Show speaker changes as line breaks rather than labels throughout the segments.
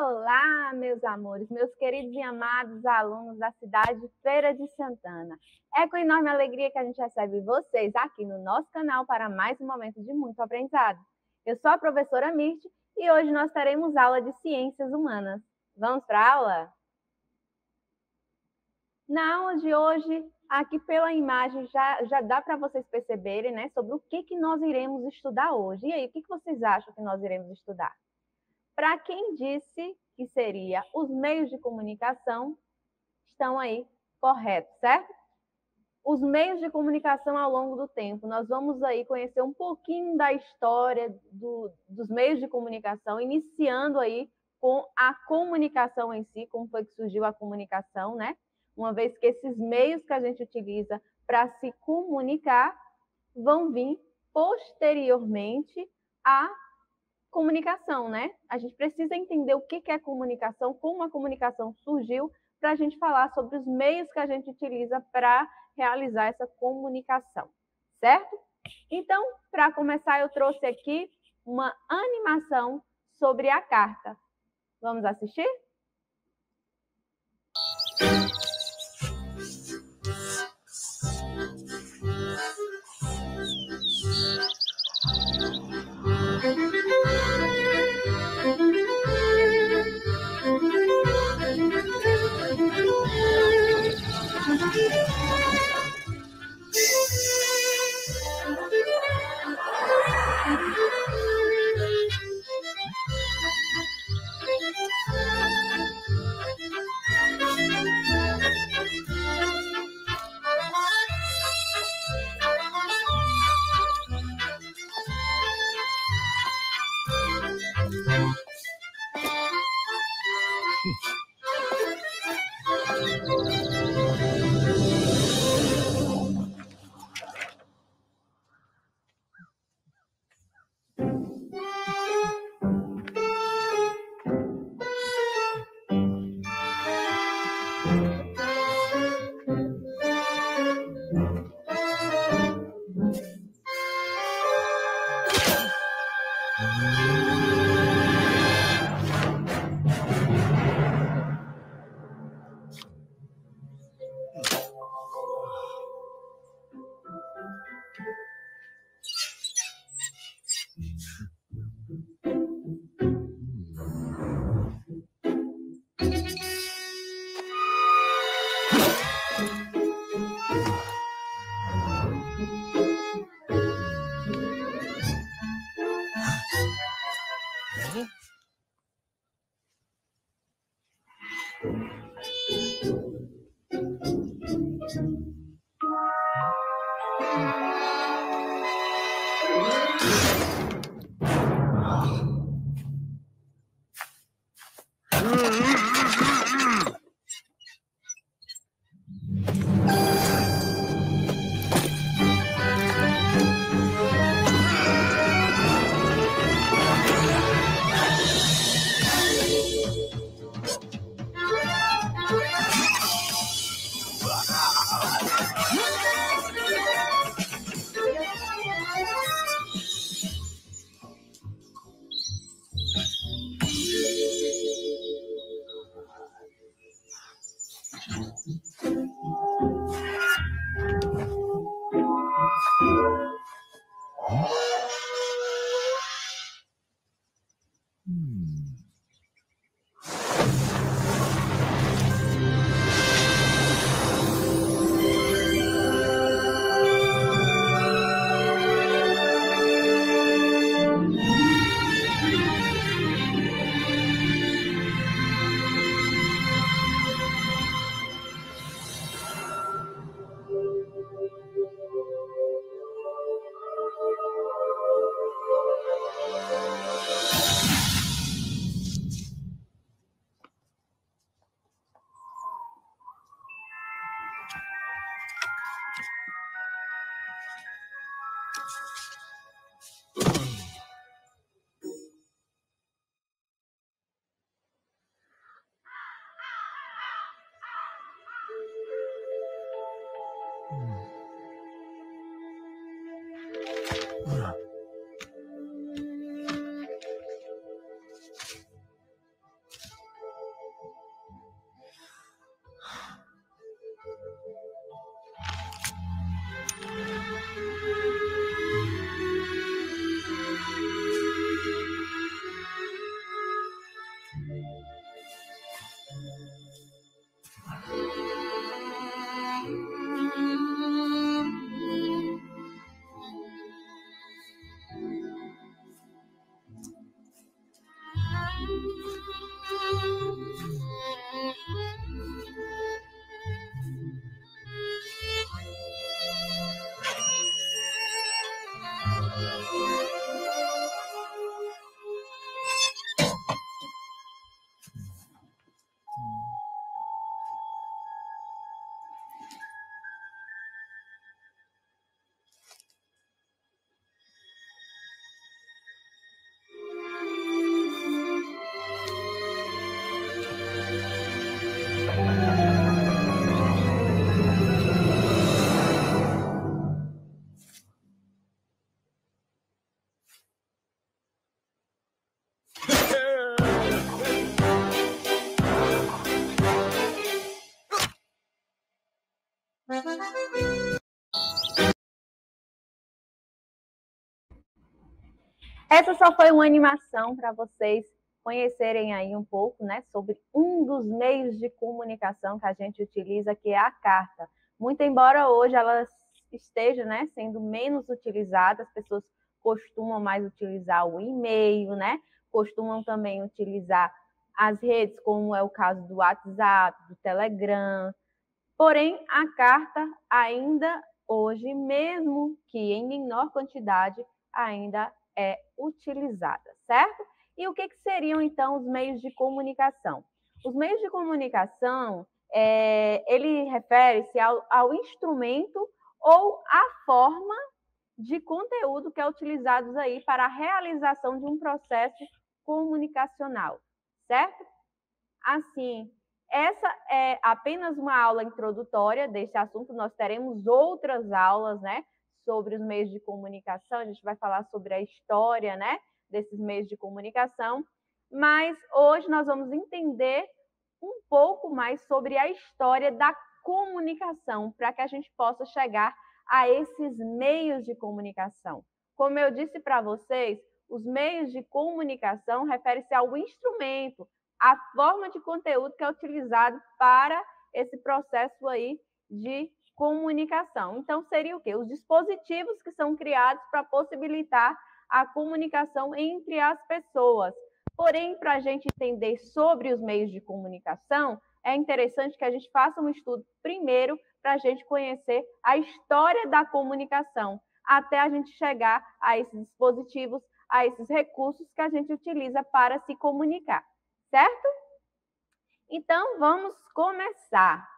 Olá, meus amores, meus queridos e amados alunos da cidade de Feira de Santana. É com enorme alegria que a gente recebe vocês aqui no nosso canal para mais um momento de muito aprendizado. Eu sou a professora Mirte e hoje nós teremos aula de Ciências Humanas. Vamos para a aula? Na aula de hoje, aqui pela imagem, já, já dá para vocês perceberem né, sobre o que, que nós iremos estudar hoje. E aí, o que, que vocês acham que nós iremos estudar? Para quem disse que seria os meios de comunicação, estão aí corretos, certo? Os meios de comunicação ao longo do tempo. Nós vamos aí conhecer um pouquinho da história do, dos meios de comunicação, iniciando aí com a comunicação em si, como foi que surgiu a comunicação, né? Uma vez que esses meios que a gente utiliza para se comunicar vão vir posteriormente a comunicação, né? A gente precisa entender o que é comunicação, como a comunicação surgiu, para a gente falar sobre os meios que a gente utiliza para realizar essa comunicação, certo? Então, para começar, eu trouxe aqui uma animação sobre a carta. Vamos assistir? Bye. Thank you. Essa só foi uma animação para vocês conhecerem aí um pouco, né, sobre um dos meios de comunicação que a gente utiliza, que é a carta. Muito embora hoje ela esteja, né, sendo menos utilizada, as pessoas costumam mais utilizar o e-mail, né? Costumam também utilizar as redes, como é o caso do WhatsApp, do Telegram. Porém, a carta ainda hoje, mesmo que em menor quantidade, ainda é utilizada, certo? E o que, que seriam, então, os meios de comunicação? Os meios de comunicação, é, ele refere-se ao, ao instrumento ou à forma de conteúdo que é utilizado aí para a realização de um processo comunicacional, certo? Assim, essa é apenas uma aula introdutória deste assunto, nós teremos outras aulas, né, sobre os meios de comunicação, a gente vai falar sobre a história, né, desses meios de comunicação, mas hoje nós vamos entender um pouco mais sobre a história da comunicação, para que a gente possa chegar a esses meios de comunicação. Como eu disse para vocês, os meios de comunicação referem-se ao instrumento, à forma de conteúdo que é utilizado para esse processo aí de comunicação. Então, seria o quê? Os dispositivos que são criados para possibilitar a comunicação entre as pessoas. Porém, para a gente entender sobre os meios de comunicação, é interessante que a gente faça um estudo primeiro para a gente conhecer a história da comunicação, até a gente chegar a esses dispositivos, a esses recursos que a gente utiliza para se comunicar, certo? Então, vamos começar.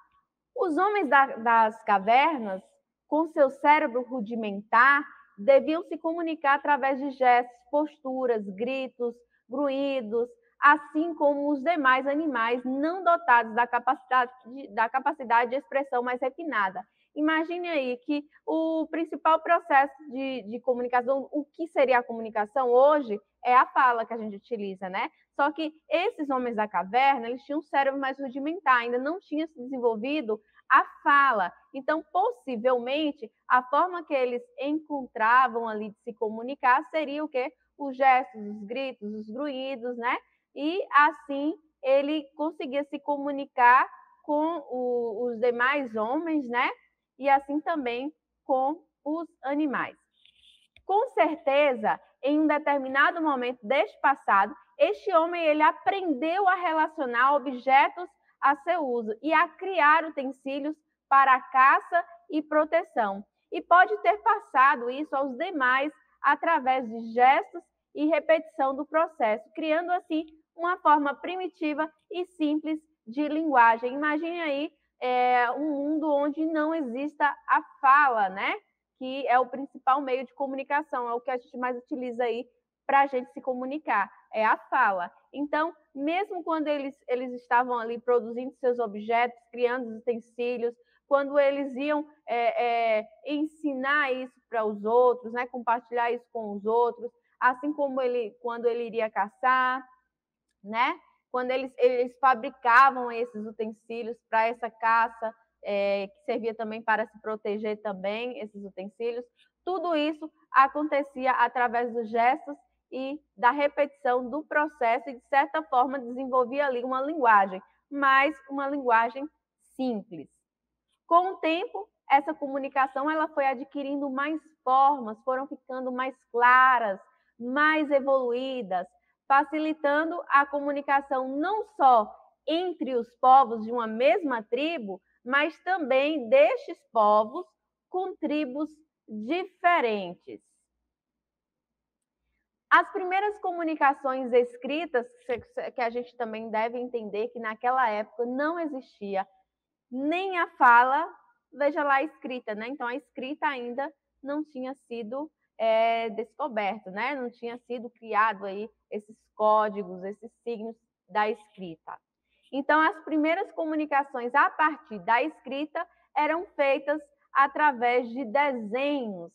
Os homens da, das cavernas, com seu cérebro rudimentar, deviam se comunicar através de gestos, posturas, gritos, grunhidos, assim como os demais animais não dotados da capacidade, de, da capacidade de expressão mais refinada. Imagine aí que o principal processo de, de, comunicação, o que seria a comunicação hoje, é a fala que a gente utiliza, né? Só que esses homens da caverna, eles tinham um cérebro mais rudimentar, ainda não tinha se desenvolvido a fala. Então, possivelmente, a forma que eles encontravam ali de se comunicar seria o quê? Os gestos, os gritos, os grunhidos, né? E assim ele conseguia se comunicar com o, os demais homens, né? E assim também com os animais. Com certeza, em um determinado momento deste passado, este homem ele aprendeu a relacionar objetos a seu uso e a criar utensílios para caça e proteção. E pode ter passado isso aos demais através de gestos e repetição do processo, criando assim uma forma primitiva e simples de linguagem. Imagine aí é, um mundo onde não exista a fala, né? Que é o principal meio de comunicação, é o que a gente mais utiliza aí para a gente se comunicar, é a fala. Então, mesmo quando eles, eles estavam ali produzindo seus objetos, criando os utensílios, quando eles iam é, é, ensinar isso para os outros, né, compartilhar isso com os outros, assim como ele, quando ele iria caçar, né? Quando eles, eles fabricavam esses utensílios para essa caça, é, que servia também para se proteger também, esses utensílios, tudo isso acontecia através dos gestos e da repetição do processo e, de certa forma, desenvolvia ali uma linguagem, mas uma linguagem simples. Com o tempo, essa comunicação ela foi adquirindo mais formas, foram ficando mais claras, mais evoluídas, facilitando a comunicação não só entre os povos de uma mesma tribo, mas também destes povos com tribos diferentes. As primeiras comunicações escritas, que a gente também deve entender que naquela época não existia nem a fala, veja lá a escrita, né? Então a escrita ainda não tinha sido é, descoberto, né? Não tinha sido criado aí esses códigos, esses signos da escrita. Então as primeiras comunicações a partir da escrita eram feitas através de desenhos,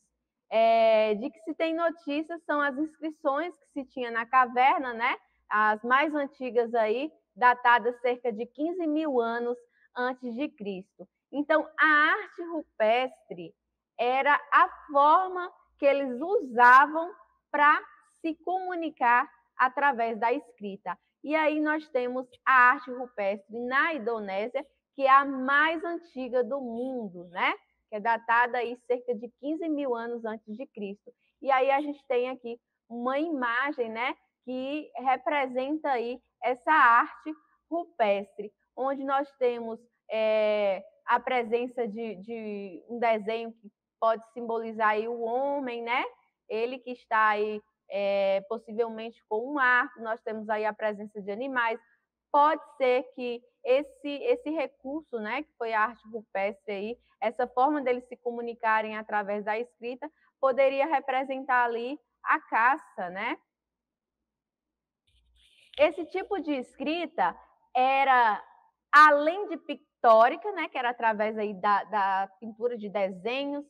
é, de que se tem notícias são as inscrições que se tinha na caverna, né? As mais antigas aí, datadas cerca de 15 mil anos antes de Cristo. Então, a arte rupestre era a forma que eles usavam para se comunicar através da escrita. E aí nós temos a arte rupestre na Indonésia, que é a mais antiga do mundo, né? que é datada aí cerca de 15 mil anos antes de Cristo. E aí a gente tem aqui uma imagem, né, que representa aí essa arte rupestre, onde nós temos é, a presença de, de, um desenho que pode simbolizar aí o homem, né? Ele que está aí é, possivelmente com um arco, nós temos aí a presença de animais. Pode ser que esse, esse recurso, né, que foi a arte rupestre aí, essa forma deles se comunicarem através da escrita, poderia representar ali a caça, né? Esse tipo de escrita era, além de pictórica, né, que era através aí da, da pintura de desenhos,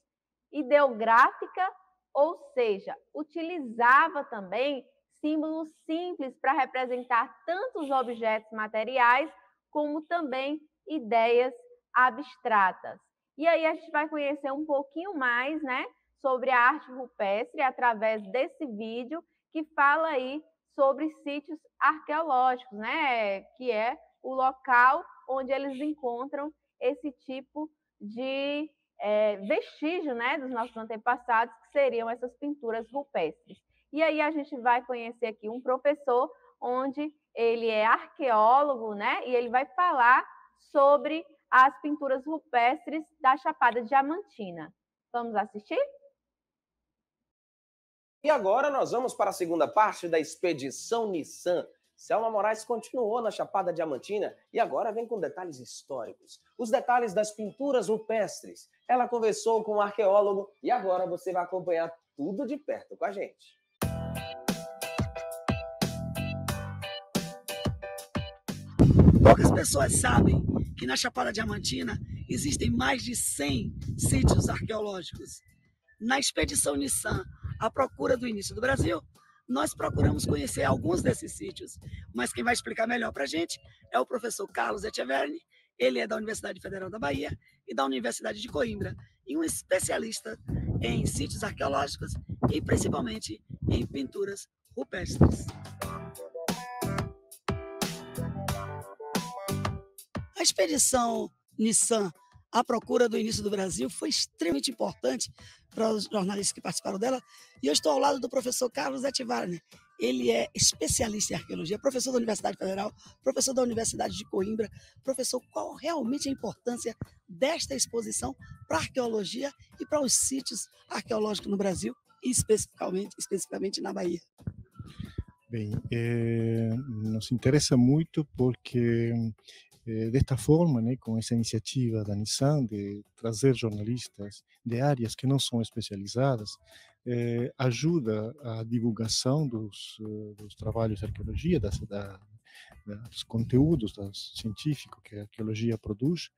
ideográfica, ou seja, utilizava também símbolos simples para representar tanto os objetos materiais como também ideias abstratas. E aí a gente vai conhecer um pouquinho mais, né, sobre a arte rupestre através desse vídeo que fala aí sobre sítios arqueológicos, né, que é o local onde eles encontram esse tipo de é, vestígio, né, dos nossos antepassados, que seriam essas pinturas rupestres. E aí a gente vai conhecer aqui um professor onde ele é arqueólogo, né? E ele vai falar sobre as pinturas rupestres da Chapada Diamantina. Vamos assistir?
E agora nós vamos para a segunda parte da expedição Nissan. Selma Moraes continuou na Chapada Diamantina e agora vem com detalhes históricos. Os detalhes das pinturas rupestres. Ela conversou com o um arqueólogo e agora você vai acompanhar tudo de perto com a gente.
Poucas pessoas sabem que na Chapada Diamantina existem mais de 100 sítios arqueológicos. Na expedição Nissan, à procura do início do Brasil, nós procuramos conhecer alguns desses sítios, mas quem vai explicar melhor para a gente é o professor Carlos Etcheverni, ele é da Universidade Federal da Bahia e da Universidade de Coimbra, e um especialista em sítios arqueológicos e principalmente em pinturas rupestres. expedição Nissan à procura do início do Brasil foi extremamente importante para os jornalistas que participaram dela. E eu estou ao lado do professor Carlos Etivarne. Ele é especialista em arqueologia, professor da Universidade Federal, professor da Universidade de Coimbra. Professor, qual realmente a importância desta exposição para a arqueologia e para os sítios arqueológicos no Brasil, e especificamente, especificamente na Bahia?
Bem, é, nos interessa muito porque eh, desta forma, né, com essa iniciativa da Nissan de trazer jornalistas de áreas que não são especializadas, eh, ajuda a divulgação dos, uh, dos trabalhos de arqueologia, das, da, dos conteúdos das, científicos que a arqueologia produz,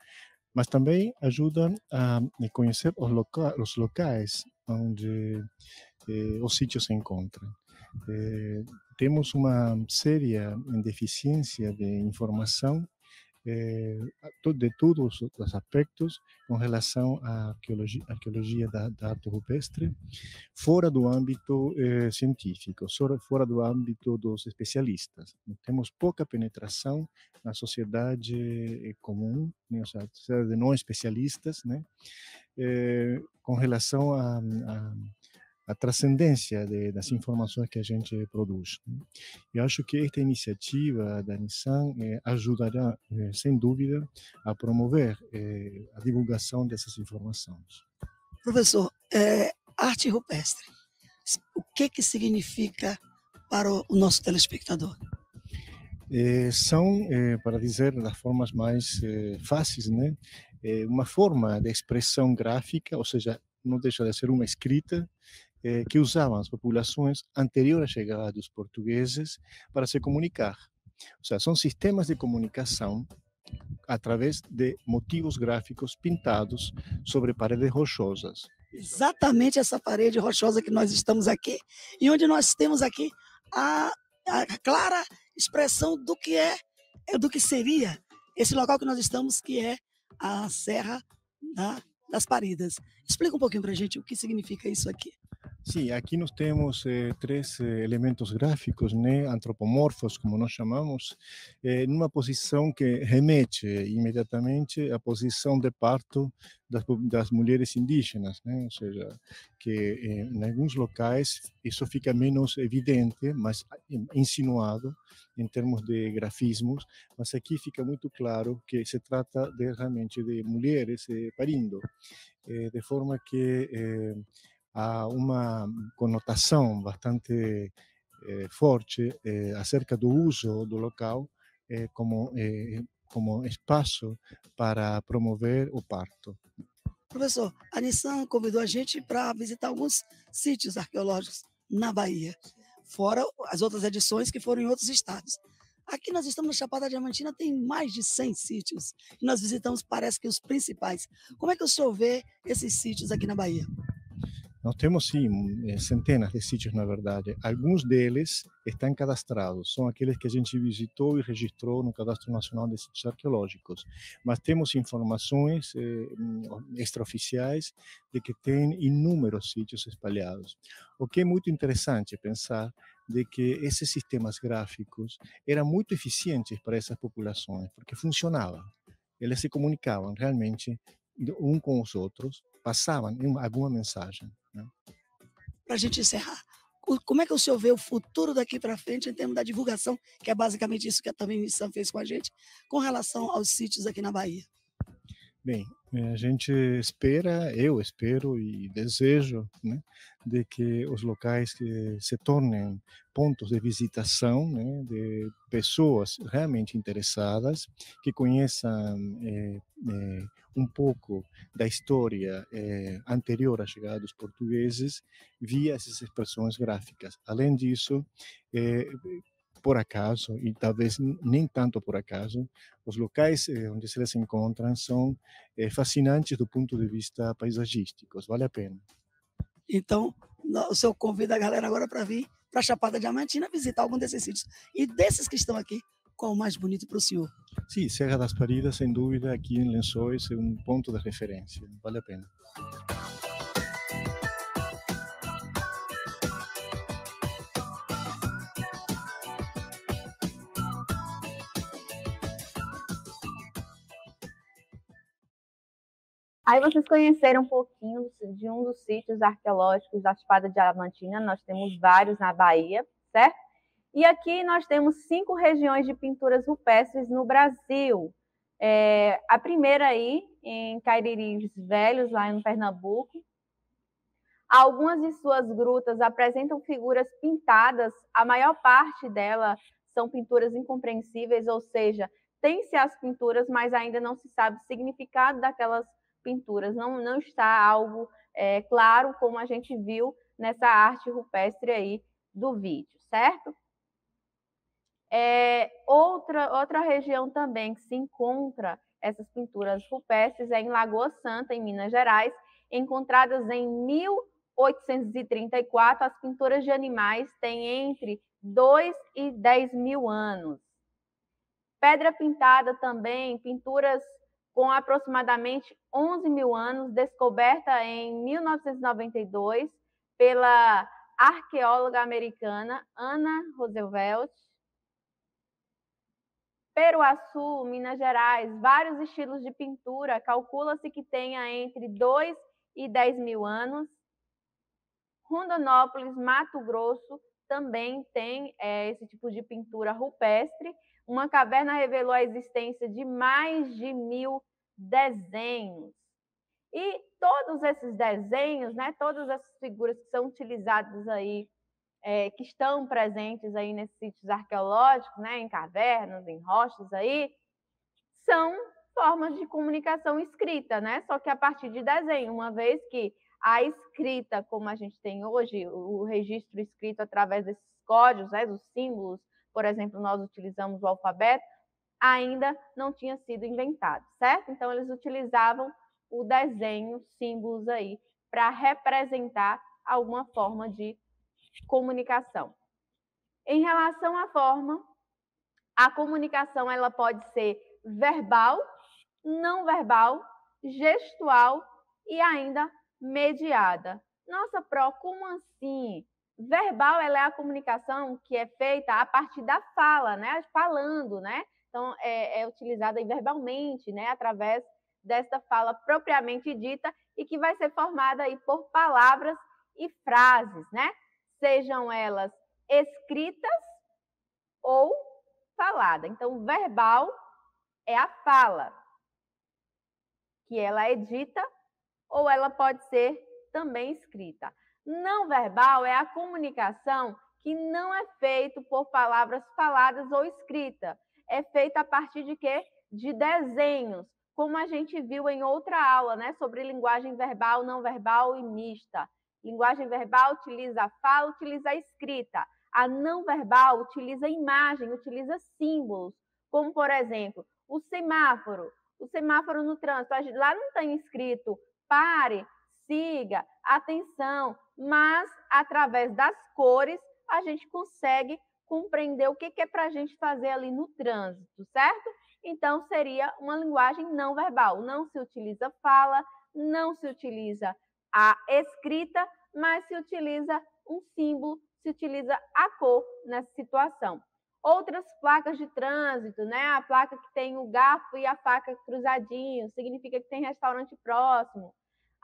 mas também ajuda a conhecer os, loca os locais onde eh, os sítios se encontram. Eh, temos uma séria deficiência de informação eh, de todos os aspectos com relação à arqueologia, arqueologia da, da, arte rupestre, fora do âmbito eh, científico, fora do âmbito dos especialistas. Temos pouca penetração na sociedade eh, comum, né, ou seja, de não especialistas, né, eh, com relação a, a a transcendência de, das informações que a gente produz. Né? Eu acho que esta iniciativa da Nissan eh, ajudará, eh, sem dúvida, a promover eh, a divulgação dessas informações.
Professor, é, arte rupestre, o que, que significa para o nosso telespectador?
É, são, é, para dizer das formas mais fáceis, né, uma forma de expressão gráfica, ou seja, não deixa de ser uma escrita, que usavam as populações anterior à chegada dos portugueses para se comunicar. Ou seja, são sistemas de comunicação através de motivos gráficos pintados sobre paredes rochosas.
Exatamente essa parede rochosa que nós estamos aqui e onde nós temos aqui a, a clara expressão do que é, é, do que seria esse local que nós estamos, que é a Serra da, das Paridas. Explica um pouquinho para a gente o que significa isso aqui.
Sim, aqui nós temos eh, três eh, elementos gráficos, né, antropomorfos, como nós chamamos, eh, numa posição que remete imediatamente à posição de parto das, das mulheres indígenas, né, ou seja, que eh, em alguns locais isso fica menos evidente, mas insinuado em termos de grafismos, mas aqui fica muito claro que se trata de, realmente de mulheres eh, parindo, eh, de forma que há uma conotação bastante eh, forte eh, acerca do uso do local eh, como, como espaço para promover o parto.
Professor, a Nissan convidou a gente para visitar alguns sítios arqueológicos na Bahia, fora as outras edições que foram em outros estados. Aqui nós estamos na Chapada Diamantina, tem mais de 100 sítios. E nós visitamos, parece que os principais. Como é que o senhor vê esses sítios aqui na Bahia?
Nós temos sim eh, centenas de sítios, na verdade. Alguns deles estão cadastrados, são aqueles que a gente visitou e registrou no Cadastro Nacional de Sítios Arqueológicos. Mas temos informações eh, extraoficiais de que tem inúmeros sítios espalhados. O que é muito interessante pensar de que esses sistemas gráficos eram muito eficientes para essas populações, porque funcionavam. Eles se comunicavam realmente um com os outros, passavam alguma mensagem. Né?
Para a gente encerrar, como é que o senhor vê o futuro daqui para frente em termos da divulgação, que é basicamente isso que a também Missão fez com a gente, com relação aos sítios aqui na Bahia?
Bem, a gente espera, eu espero e desejo, né, de que os locais se tornem pontos de visitação né, de pessoas realmente interessadas, que conheçam é, é, um pouco da história é, anterior à chegada dos portugueses via essas expressões gráficas. Além disso, por acaso, e talvez nem tanto por acaso, os locais eh, onde eles se encontram são eh, fascinantes do ponto de vista paisagístico, vale a pena.
Então, o senhor convida a galera agora para vir para a Chapada Diamantina visitar algum desses sítios. E desses que estão aqui, qual o mais bonito para o senhor?
Sim, Serra das Paridas, sem dúvida, aqui em Lençóis é um ponto de referência, vale a pena.
Aí vocês conheceram um pouquinho de um dos sítios arqueológicos da Espada Diamantina, nós temos vários na Bahia, certo? E aqui nós temos cinco regiões de pinturas rupestres no Brasil. É, a primeira aí, em Cariris Velhos, lá em Pernambuco. Algumas de suas grutas apresentam figuras pintadas, a maior parte delas são pinturas incompreensíveis, ou seja, tem-se as pinturas, mas ainda não se sabe o significado daquelas pinturas, não, não está algo é, claro como a gente viu nessa arte rupestre aí do vídeo, certo? É, outra, outra região também que se encontra essas pinturas rupestres é em Lagoa Santa, em Minas Gerais, encontradas em 1834. As pinturas de animais têm entre 2 e 10 mil anos. Pedra pintada também, pinturas com aproximadamente 11 mil anos, descoberta em 1992 pela arqueóloga americana Anna Roosevelt. Peruaçu, Minas Gerais, vários estilos de pintura, calcula-se que tenha entre 2 e 10 mil anos. Rondonópolis, Mato Grosso, também tem é, esse tipo de pintura rupestre. Uma caverna revelou a existência de mais de mil desenhos. E todos esses desenhos, né, todas essas figuras que são utilizadas aí é, que estão presentes aí nesses sítios arqueológicos, né, em cavernas, em rochas aí, são formas de comunicação escrita, né? Só que a partir de desenho, uma vez que a escrita, como a gente tem hoje, o registro escrito através desses códigos, né, dos símbolos, por exemplo, nós utilizamos o alfabeto, ainda não tinha sido inventado, certo? Então, eles utilizavam o desenho, símbolos aí, para representar alguma forma de comunicação. Em relação à forma, a comunicação ela pode ser verbal, não verbal, gestual e ainda mediada. Nossa, Pro, como assim? Verbal ela é a comunicação que é feita a partir da fala, né? Falando, né? Então, é, é utilizada verbalmente, né? Através desta fala propriamente dita e que vai ser formada aí por palavras e frases, né? Sejam elas escritas ou falada. Então, verbal é a fala, que ela é dita ou ela pode ser também escrita. Não verbal é a comunicação que não é feito por palavras faladas ou escrita. É feita a partir de quê? De desenhos, como a gente viu em outra aula, né, sobre linguagem verbal, não verbal e mista. Linguagem verbal utiliza a fala, utiliza a escrita. A não verbal utiliza imagem, utiliza símbolos, como por exemplo, o semáforo. O semáforo no trânsito, lá não tem escrito pare, siga, atenção, mas através das cores a gente consegue compreender o que, é para a gente fazer ali no trânsito, certo? Então seria uma linguagem não verbal. Não se utiliza fala, não se utiliza a escrita, mas se utiliza um símbolo, se utiliza a cor nessa situação. Outras placas de trânsito, né? A placa que tem o garfo e a faca cruzadinho, significa que tem restaurante próximo.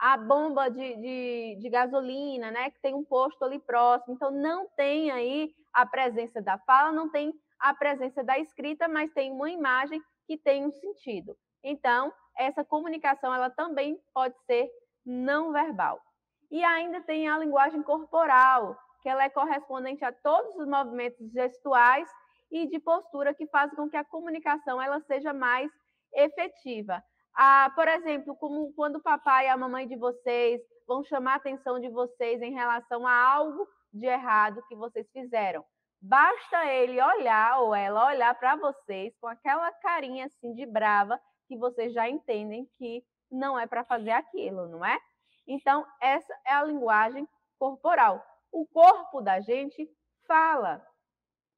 A bomba de, de, de gasolina, né? Que tem um posto ali próximo. Então, não tem aí a presença da fala, não tem a presença da escrita, mas tem uma imagem que tem um sentido. Então, essa comunicação ela também pode ser não verbal. E ainda tem a linguagem corporal, que ela é correspondente a todos os movimentos gestuais e de postura que fazem com que a comunicação ela seja mais efetiva. Ah, por exemplo, como quando o papai e a mamãe de vocês vão chamar a atenção de vocês em relação a algo de errado que vocês fizeram. Basta ele olhar ou ela olhar para vocês com aquela carinha assim de brava que vocês já entendem que não é para fazer aquilo, não é? Então, essa é a linguagem corporal. O corpo da gente fala.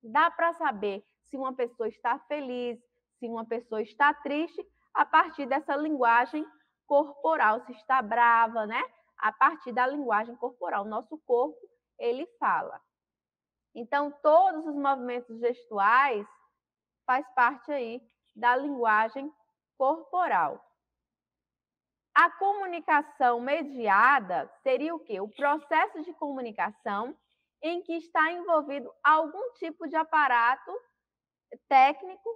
Dá para saber se uma pessoa está feliz, se uma pessoa está triste, a partir dessa linguagem corporal, se está brava, né? A partir da linguagem corporal. Nosso corpo, ele fala. Então, todos os movimentos gestuais faz parte aí da linguagem corporal. A comunicação mediada seria o quê? O processo de comunicação em que está envolvido algum tipo de aparato técnico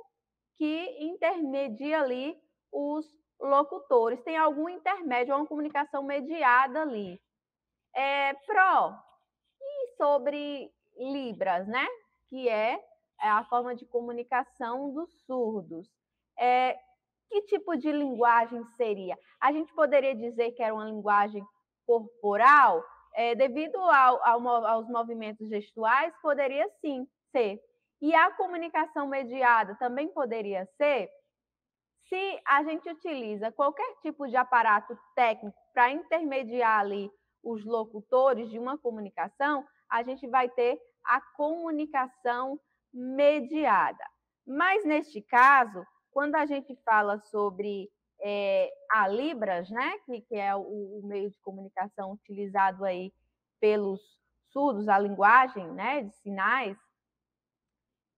que intermedia ali os locutores. Tem algum intermédio, uma comunicação mediada ali. É, Pro, e sobre Libras, né? Que é, é a forma de comunicação dos surdos. É, que tipo de linguagem seria? A gente poderia dizer que era uma linguagem corporal? é, devido ao, ao, aos movimentos gestuais, poderia sim ser. E a comunicação mediada também poderia ser se a gente utiliza qualquer tipo de aparato técnico para intermediar ali os locutores de uma comunicação, a gente vai ter a comunicação mediada. Mas neste caso, quando a gente fala sobre é, a Libras, né, que, que é o, o, meio de comunicação utilizado aí pelos surdos, a linguagem né, de sinais,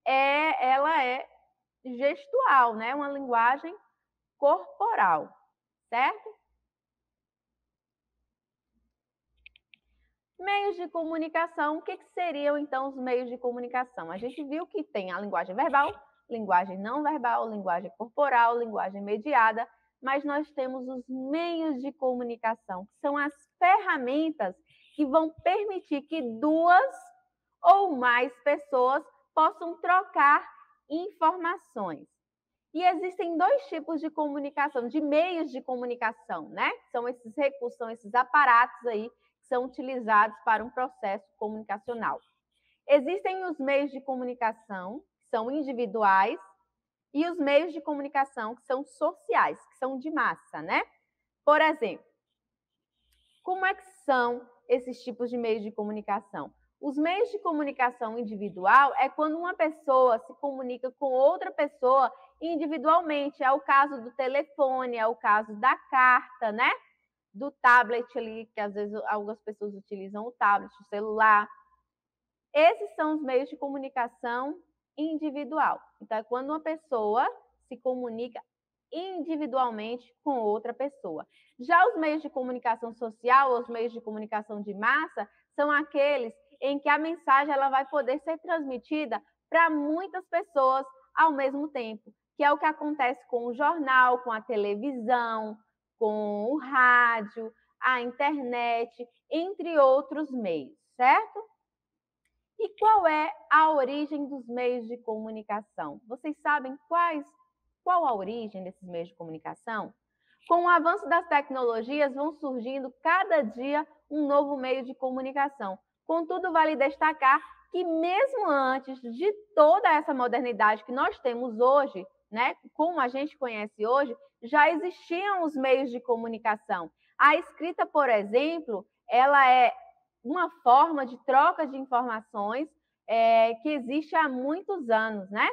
é, ela é gestual, né, uma linguagem corporal, certo? Meios de comunicação, o que, que seriam então os meios de comunicação? A gente viu que tem a linguagem verbal, linguagem não verbal, linguagem corporal, linguagem mediada, mas nós temos os meios de comunicação, que são as ferramentas que vão permitir que duas ou mais pessoas possam trocar informações. E existem dois tipos de comunicação, de meios de comunicação, né? São esses recursos, são esses aparatos aí que são utilizados para um processo comunicacional. Existem os meios de comunicação, que são individuais, e os meios de comunicação que são sociais, que são de massa, né? Por exemplo, como é que são esses tipos de meios de comunicação? Os meios de comunicação individual é quando uma pessoa se comunica com outra pessoa individualmente. É o caso do telefone, é o caso da carta, né? Do tablet ali, que às vezes algumas pessoas utilizam o tablet, o celular. Esses são os meios de comunicação individual. Então, é quando uma pessoa se comunica individualmente com outra pessoa. Já os meios de comunicação social, os meios de comunicação de massa, são aqueles em que a mensagem ela vai poder ser transmitida para muitas pessoas ao mesmo tempo, que é o que acontece com o jornal, com a televisão, com o rádio, a internet, entre outros meios, certo? E qual é a origem dos meios de comunicação? Vocês sabem quais, qual a origem desses meios de comunicação? Com o avanço das tecnologias, vão surgindo cada dia um novo meio de comunicação. Contudo, vale destacar que mesmo antes de toda essa modernidade que nós temos hoje, né, como a gente conhece hoje, já existiam os meios de comunicação. A escrita, por exemplo, ela é uma forma de troca de informações é, que existe há muitos anos, né?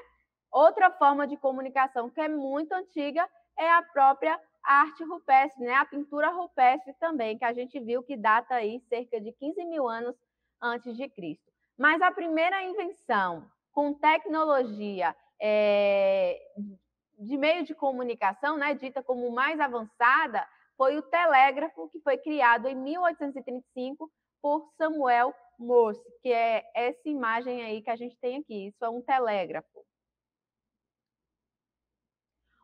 Outra forma de comunicação que é muito antiga é a própria arte rupestre, né? A pintura rupestre também, que a gente viu que data aí cerca de 15 mil anos antes de Cristo. Mas a primeira invenção com tecnologia é, de meio de comunicação, né, dita como mais avançada, foi o telégrafo, que foi criado em 1835 por Samuel Morse, que é essa imagem aí que a gente tem aqui. Isso é um telégrafo.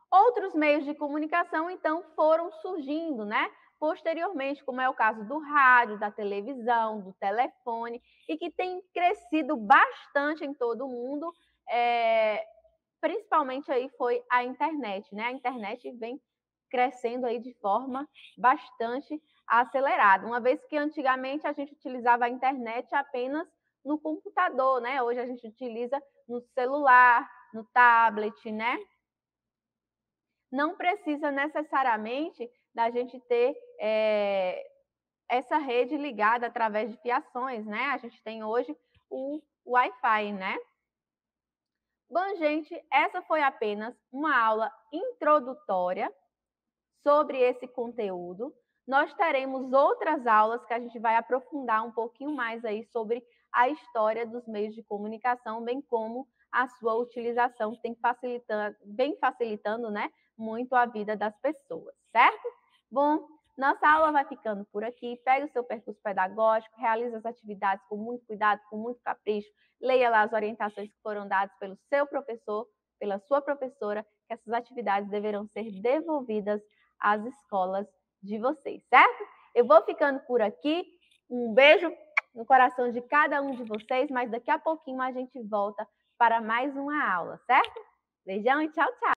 Outros meios de comunicação, então, foram surgindo, né? Posteriormente, como é o caso do rádio, da televisão, do telefone, e que tem crescido bastante em todo o mundo, é, principalmente aí foi a internet, né? A internet vem crescendo aí de forma bastante acelerada. Uma vez que antigamente a gente utilizava a internet apenas no computador, né? Hoje a gente utiliza no celular, no tablet, né? Não precisa necessariamente da gente ter é, essa rede ligada através de fiações, né? A gente tem hoje o Wi-Fi, né? Bom, gente, essa foi apenas uma aula introdutória sobre esse conteúdo. Nós teremos outras aulas que a gente vai aprofundar um pouquinho mais aí sobre a história dos meios de comunicação, bem como a sua utilização, que tem facilitando, bem facilitando, né, muito a vida das pessoas, certo? Bom, nossa aula vai ficando por aqui. Pegue o seu percurso pedagógico, realize as atividades com muito cuidado, com muito capricho. Leia lá as orientações que foram dadas pelo seu professor, pela sua professora, que essas atividades deverão ser devolvidas às escolas de vocês, certo? Eu vou ficando por aqui. Um beijo no coração de cada um de vocês, mas daqui a pouquinho a gente volta para mais uma aula, certo? Beijão e tchau, tchau!